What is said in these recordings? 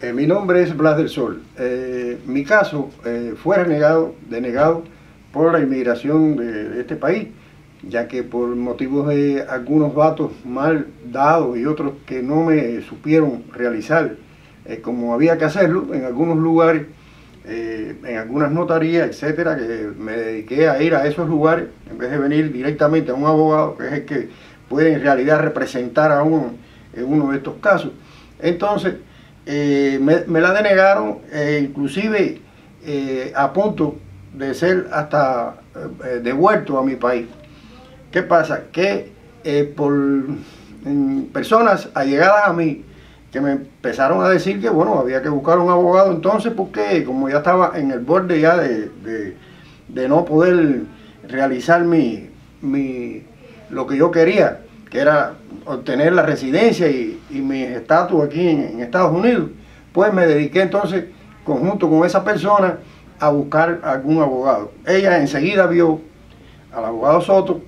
Eh, mi nombre es Blas del Sol. Eh, mi caso eh, fue denegado por la inmigración de, este país, ya que por motivos de algunos datos mal dados y otros que no me supieron realizar como había que hacerlo en algunos lugares, en algunas notarías, etcétera, que me dediqué a ir a esos lugares en vez de venir directamente a un abogado, que es el que puede en realidad representar a uno en uno de estos casos. Entonces, eh, me, la denegaron, eh, inclusive eh, a punto de ser hasta devuelto a mi país. ¿Qué pasa? Que por personas allegadas a mí, que me empezaron a decir que bueno, había que buscar un abogado entonces porque como ya estaba en el borde ya de, de, no poder realizar mi, mi, lo que yo quería, que era obtener la residencia y, mi estatus aquí en, Estados Unidos, pues me dediqué entonces, conjunto con esa persona, a buscar algún abogado. Ella enseguida vio al abogado Soto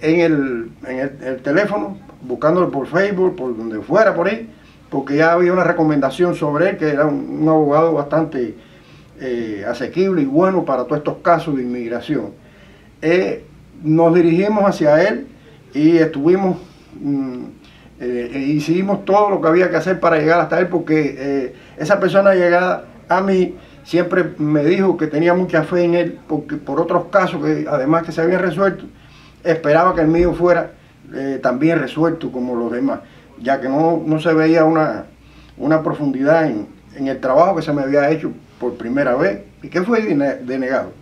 en el, en el, teléfono, buscándolo por Facebook, por donde fuera, por ahí, porque ya había una recomendación sobre él, que era un, abogado bastante eh, asequible y bueno para todos estos casos de inmigración. Eh, nos dirigimos hacia él y estuvimos Mm, eh, eh, hicimos todo lo que había que hacer para llegar hasta él porque eh, esa persona llegada a mí siempre me dijo que tenía mucha fe en él porque por otros casos que además que se habían resuelto esperaba que el mío fuera también resuelto como los demás ya que no, se veía una, una profundidad en, el trabajo que se me había hecho por primera vez y que fue denegado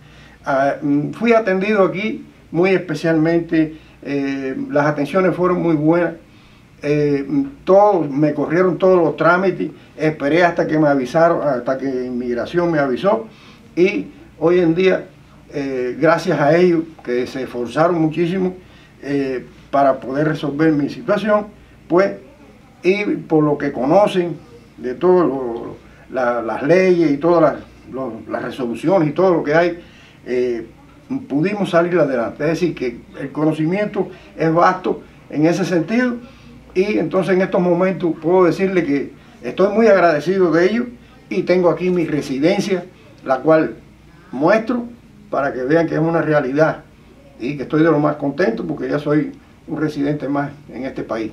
ah, mm, fui atendido aquí muy especialmente eh, las atenciones fueron muy buenas, eh, me corrieron todos los trámites, esperé hasta que me avisaron, hasta que inmigración me avisó. Y hoy en día, eh, gracias a ellos que se esforzaron muchísimo para poder resolver mi situación, pues, y por lo que conocen de todas las leyes y todas las, resoluciones y todo lo que hay, pudimos salir adelante. Es decir, que el conocimiento es vasto en ese sentido y entonces en estos momentos puedo decirle que estoy muy agradecido de ello y tengo aquí mi residencia, la cual muestro para que vean que es una realidad y que estoy de lo más contento porque ya soy un residente más en este país.